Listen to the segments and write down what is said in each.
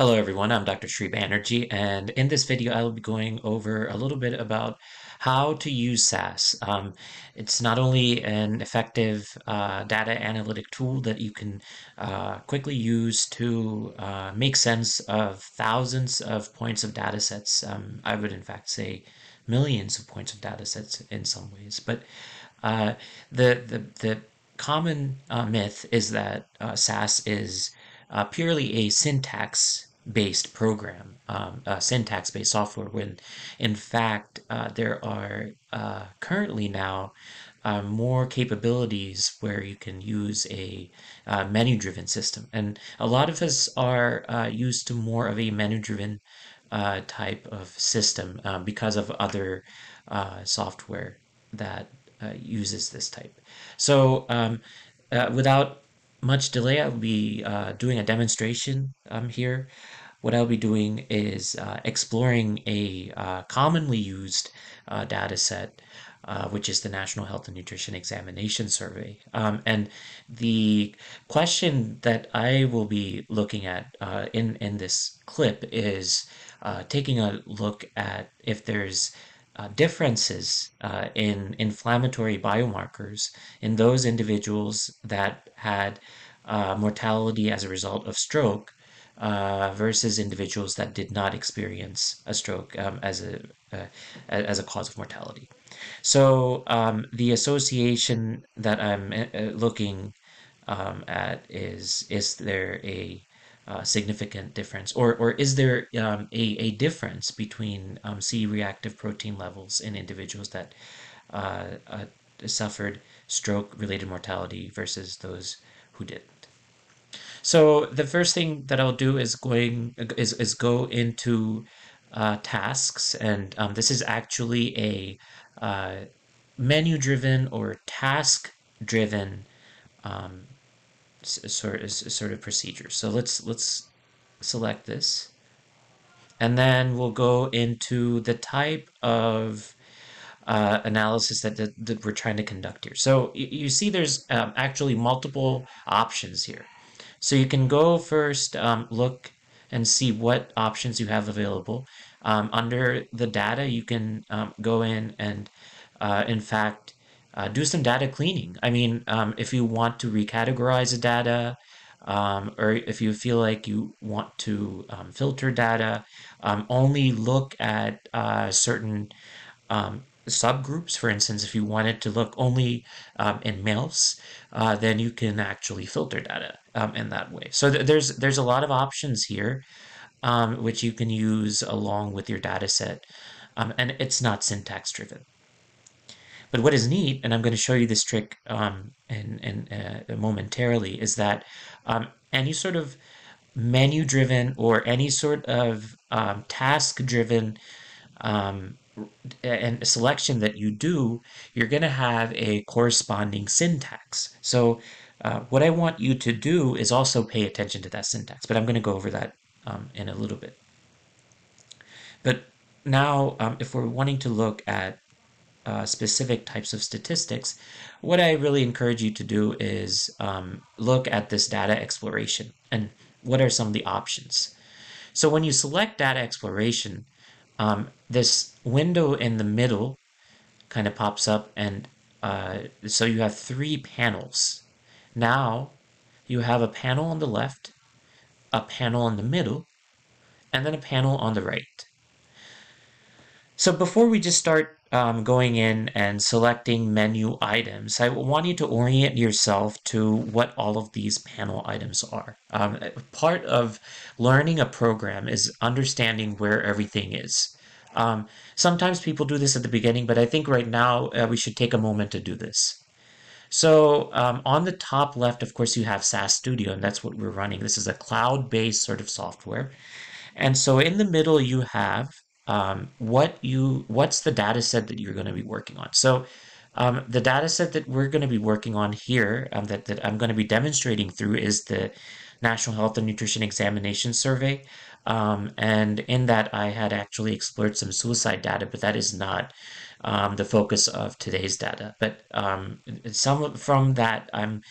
Hello everyone, I'm Dr. Sri Banerjee, and in this video I'll be going over a little bit about how to use SAS. Um, it's not only an effective uh, data analytic tool that you can uh, quickly use to uh, make sense of thousands of points of data sets. Um, I would in fact say millions of points of data sets in some ways, but uh, the, the, the common uh, myth is that uh, SAS is purely a syntax based program, um, syntax based software, when in fact uh, there are uh, currently now uh, more capabilities where you can use a uh, menu driven system. And a lot of us are uh, used to more of a menu driven type of system because of other software that uses this type. So um, without much delay, I'll be uh, doing a demonstration um, here. What I'll be doing is uh, exploring a uh, commonly used uh, data set, uh, which is the National Health and Nutrition Examination Survey. Um, and the question that I will be looking at uh, in, in this clip is taking a look at if there's uh, differences uh, in inflammatory biomarkers in those individuals that had uh, mortality as a result of stroke uh, versus individuals that did not experience a stroke um, as a uh, as a cause of mortality. So um, the association that I'm uh, looking um, at is is there a uh, significant difference, or or is there um, a a difference between um, C-reactive protein levels in individuals that uh, uh, suffered stroke-related mortality versus those who didn't? So the first thing that I'll do is going is is go into uh, tasks, and um, this is actually a uh, menu-driven or task-driven um, sort of, sort of procedure. So let's let's select this. And then we'll go into the type of uh, analysis that, that, that, we're trying to conduct here. So you, you see there's um, actually multiple options here. So you can go first, um, look and see what options you have available. Um, under the data, you can um, go in and, uh, in fact, uh, do some data cleaning. I mean, um, if you want to recategorize the data, um, or if you feel like you want to um, filter data, um, only look at uh, certain um, subgroups. For instance, if you wanted to look only um, in males, uh, then you can actually filter data in that way. So th there's there's a lot of options here, which you can use along with your data set, and it's not syntax driven. But what is neat, and I'm going to show you this trick um, in, in uh, momentarily, is that um, any sort of menu-driven or any sort of um, task-driven um, and selection that you do, you're going to have a corresponding syntax. So uh, what I want you to do is also pay attention to that syntax, but I'm going to go over that um, in a little bit. But now, um, if we're wanting to look at uh, specific types of statistics, what I really encourage you to do is um, look at this data exploration and what are some of the options. So when you select data exploration, um, this window in the middle kind of pops up and uh, so you have three panels. Now you have a panel on the left, a panel in the middle, and then a panel on the right. So before we just start um, going in and selecting menu items, I want you to orient yourself to what all of these panel items are. Um, part of learning a program is understanding where everything is. Um, sometimes people do this at the beginning, but I think right now uh, we should take a moment to do this. So um, on the top left, of course, you have SAS Studio, and that's what we're running. This is a cloud-based sort of software. And so in the middle, you have um, what you what's the data set that you're going to be working on. So um, the data set that we're going to be working on here um, that, that I'm going to be demonstrating through is the National Health and Nutrition Examination Survey. Um, and in that, I had actually explored some suicide data, but that is not um, the focus of today's data. But um, some from that, I'm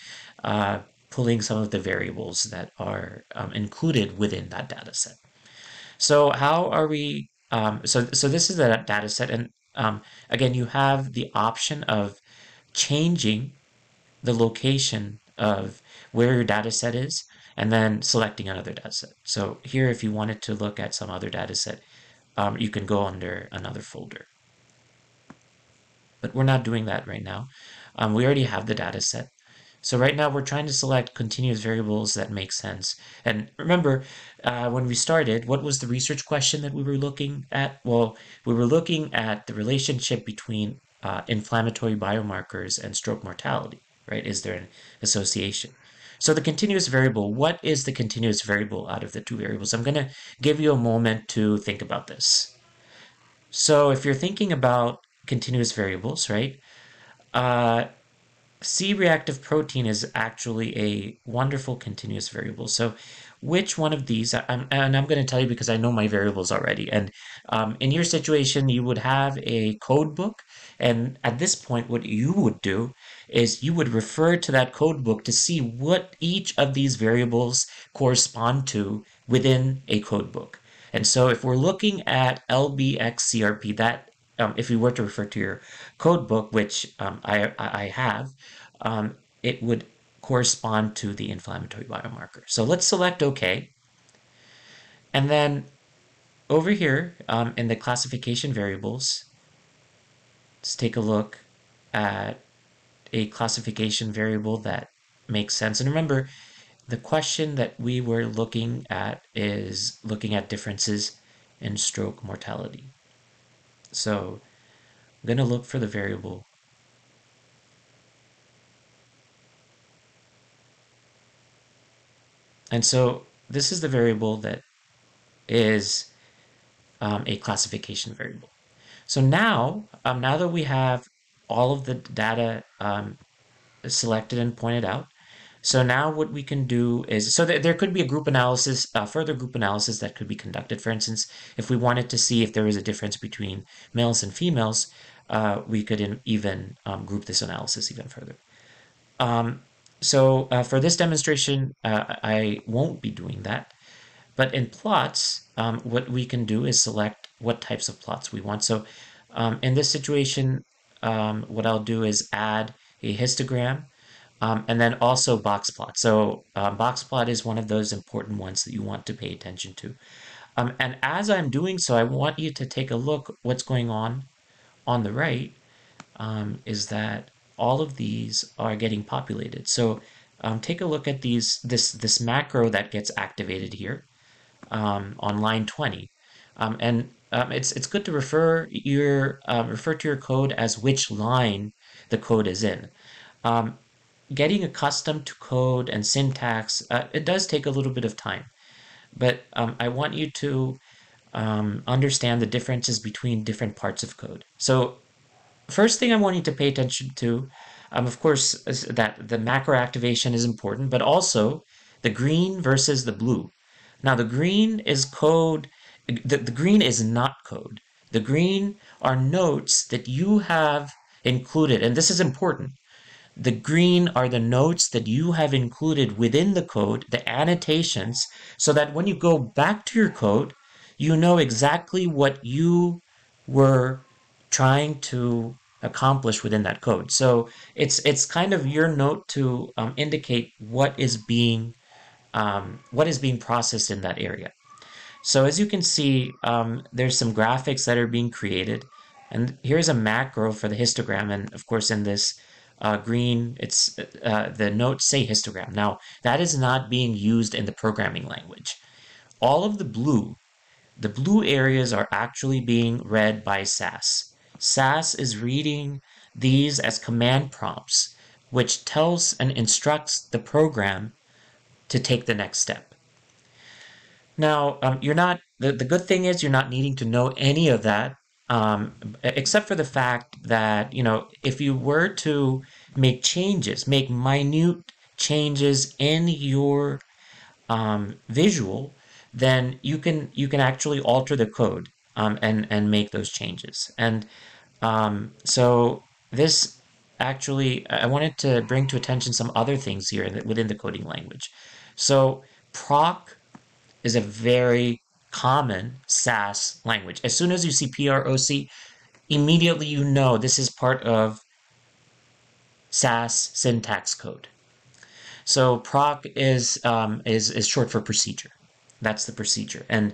uh, pulling some of the variables that are um, included within that data set. So how are we, um, so, so this is the data set. And um, again, you have the option of changing the location of where your data set is and then selecting another data set. So here, if you wanted to look at some other data set, um, you can go under another folder. But we're not doing that right now. Um, we already have the data set. So right now we're trying to select continuous variables that make sense. And remember, uh, when we started, what was the research question that we were looking at? Well, we were looking at the relationship between uh, inflammatory biomarkers and stroke mortality, right? Is there an association? So the continuous variable, what is the continuous variable out of the two variables? I'm going to give you a moment to think about this. So if you're thinking about continuous variables, right? Uh, C-reactive protein is actually a wonderful continuous variable. So which one of these, I'm, and I'm going to tell you because I know my variables already. And um, in your situation, you would have a code book. And at this point, what you would do is you would refer to that code book to see what each of these variables correspond to within a code book. And so if we're looking at LBXCRP, that um, if you were to refer to your code book, which um, I, I have, um, it would correspond to the inflammatory biomarker. So let's select OK. And then over here um, in the classification variables, let's take a look at a classification variable that makes sense. And remember, the question that we were looking at is looking at differences in stroke mortality. So I'm going to look for the variable And so this is the variable that is um, a classification variable. So now, um, now that we have all of the data um, selected and pointed out, so now what we can do is, so th there could be a group analysis, uh, further group analysis that could be conducted. For instance, if we wanted to see if there is a difference between males and females, uh, we could even um, group this analysis even further. Um, so uh, for this demonstration, uh, I won't be doing that. But in plots, um, what we can do is select what types of plots we want. So um, in this situation, um, what I'll do is add a histogram um, and then also box plot. So uh, box plot is one of those important ones that you want to pay attention to. Um, and as I'm doing so, I want you to take a look what's going on on the right um, is that all of these are getting populated. So um, take a look at these this this macro that gets activated here um, on line 20. Um, and it's it's good to refer your uh, refer to your code as which line the code is in. Um, getting accustomed to code and syntax, uh, it does take a little bit of time. But um, I want you to understand the differences between different parts of code. So first thing I want you to pay attention to, um, of course, that the macro activation is important, but also the green versus the blue. Now, the green is code, the, the green is not code. The green are notes that you have included, and this is important. The green are the notes that you have included within the code, the annotations, so that when you go back to your code, you know exactly what you were trying to accomplish within that code. So it's it's kind of your note to um, indicate what is being um, what is being processed in that area. So as you can see, um, there's some graphics that are being created, and here's a macro for the histogram. And of course, in this uh, green, it's uh, the notes say histogram. Now that is not being used in the programming language. All of the blue, the blue areas are actually being read by SAS. SAS is reading these as command prompts, which tells and instructs the program to take the next step. Now, um, you're not, the, the good thing is you're not needing to know any of that, um, except for the fact that, you know, if you were to make changes, make minute changes in your um, visual, then you can you can actually alter the code um, and and make those changes. And um, so this actually, I wanted to bring to attention some other things here within the coding language. So proc is a very common SAS language. As soon as you see PROC, immediately you know this is part of SAS syntax code. So proc is um, is is short for procedure. That's the procedure, and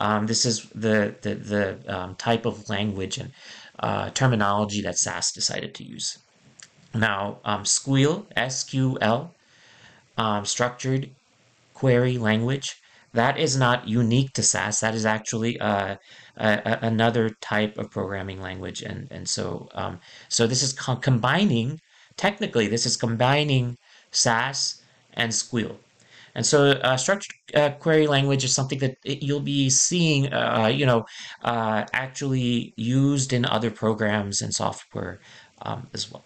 um, this is the the, the um, type of language and uh, terminology that SAS decided to use. Now, um, SQL, SQL, um, structured query language, that is not unique to SAS. That is actually uh, a, a, another type of programming language, and and so um, so this is co combining. Technically, this is combining SAS and SQL. And so uh, structured uh, query language is something that you'll be seeing, uh, you know, uh, actually used in other programs and software um, as well.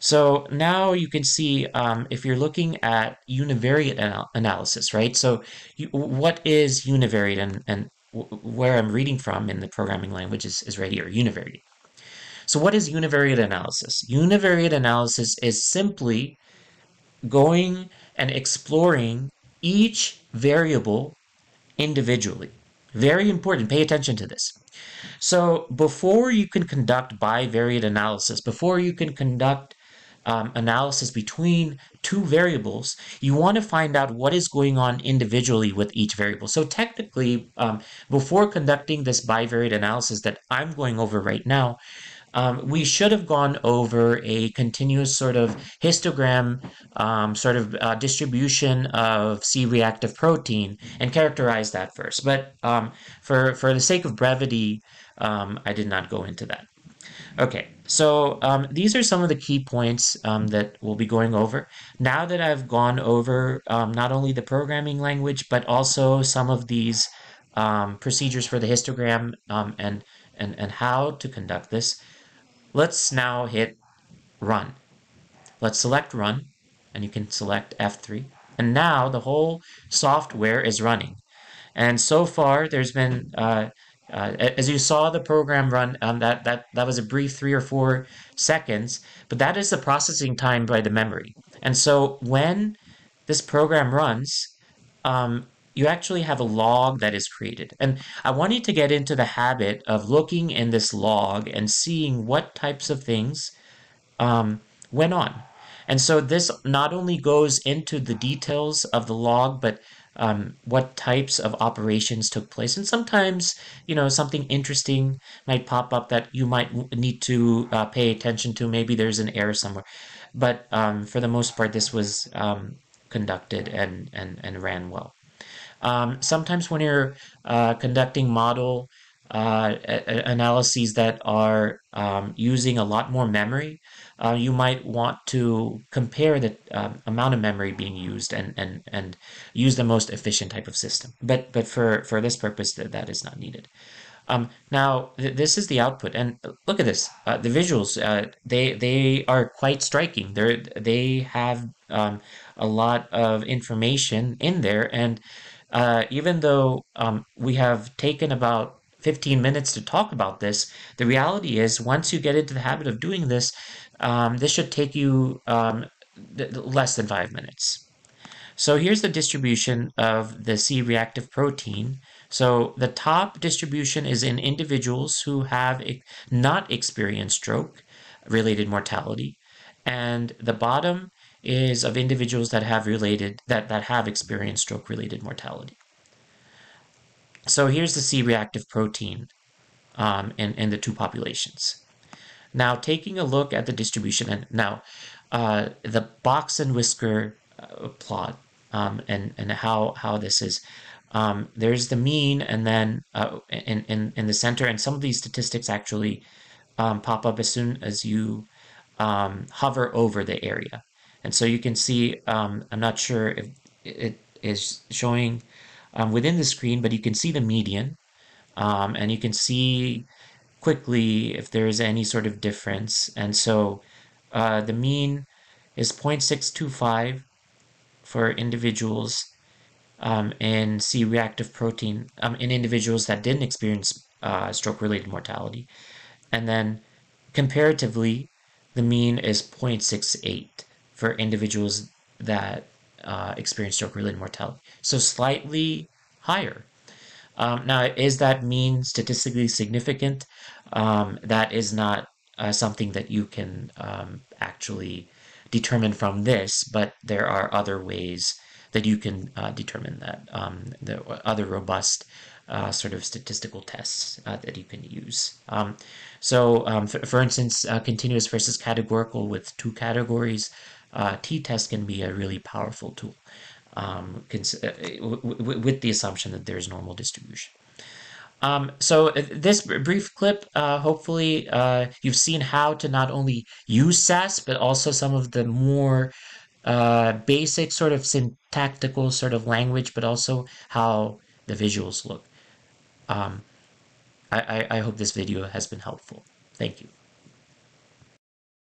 So now you can see um, if you're looking at univariate anal analysis, right? So you, what is univariate and, and where I'm reading from in the programming language is, is right here, univariate. So what is univariate analysis? Univariate analysis is simply going and exploring each variable individually. Very important, pay attention to this. So before you can conduct bivariate analysis, before you can conduct um, analysis between two variables, you want to find out what is going on individually with each variable. So technically, um, before conducting this bivariate analysis that I'm going over right now, um, we should have gone over a continuous sort of histogram um, sort of uh, distribution of C-reactive protein and characterize that first. But um, for, for the sake of brevity, um, I did not go into that. Okay, so um, these are some of the key points um, that we'll be going over. Now that I've gone over um, not only the programming language, but also some of these um, procedures for the histogram um, and, and, and how to conduct this, let's now hit run. Let's select run, and you can select F3. And now the whole software is running. And so far, there's been uh, uh, as you saw the program run, um, that, that, that was a brief three or four seconds, but that is the processing time by the memory. And so when this program runs, um, you actually have a log that is created. And I want you to get into the habit of looking in this log and seeing what types of things um, went on. And so this not only goes into the details of the log, but um, what types of operations took place. And sometimes, you know, something interesting might pop up that you might need to uh, pay attention to. Maybe there's an error somewhere. But um, for the most part, this was um, conducted and, and, and ran well. Um, sometimes when you're uh, conducting model uh, analyses that are um, using a lot more memory, uh, you might want to compare the um, amount of memory being used and, and, and use the most efficient type of system. But, but for, for this purpose, that, that is not needed. Um, now, th this is the output, and look at this. Uh, the visuals, uh, they they are quite striking. They they have um, a lot of information in there, and uh, even though um, we have taken about 15 minutes to talk about this, the reality is once you get into the habit of doing this, um, this should take you um, less than five minutes. So here's the distribution of the C-reactive protein. So the top distribution is in individuals who have not experienced stroke-related mortality, and the bottom is of individuals that have related that that have experienced stroke-related mortality. So here's the C-reactive protein um, in, in the two populations. Now, taking a look at the distribution, and now uh, the box and whisker uh, plot um, and, and how, how this is, um, there's the mean and then uh, in, in, in the center, and some of these statistics actually um, pop up as soon as you um, hover over the area. And so you can see, um, I'm not sure if it is showing um, within the screen, but you can see the median, and you can see quickly if there is any sort of difference. And so uh, the mean is 0.625 for individuals um, in C-reactive protein um, in individuals that didn't experience uh, stroke-related mortality. And then comparatively, the mean is 0.68 for individuals that uh, experience stroke-related mortality. So slightly higher. Um, now, is that mean statistically significant? Um, that is not uh, something that you can um, actually determine from this, but there are other ways that you can uh, determine that. Um, the other robust uh, sort of statistical tests uh, that you can use. Um, so, um, for, instance, uh, continuous versus categorical with two categories, uh, t-test can be a really powerful tool um, with the assumption that there's normal distribution. Um, so uh, this brief clip, uh, hopefully uh, you've seen how to not only use SAS, but also some of the more uh, basic sort of syntactical sort of language, but also how the visuals look. Um, I, I, I hope this video has been helpful. Thank you.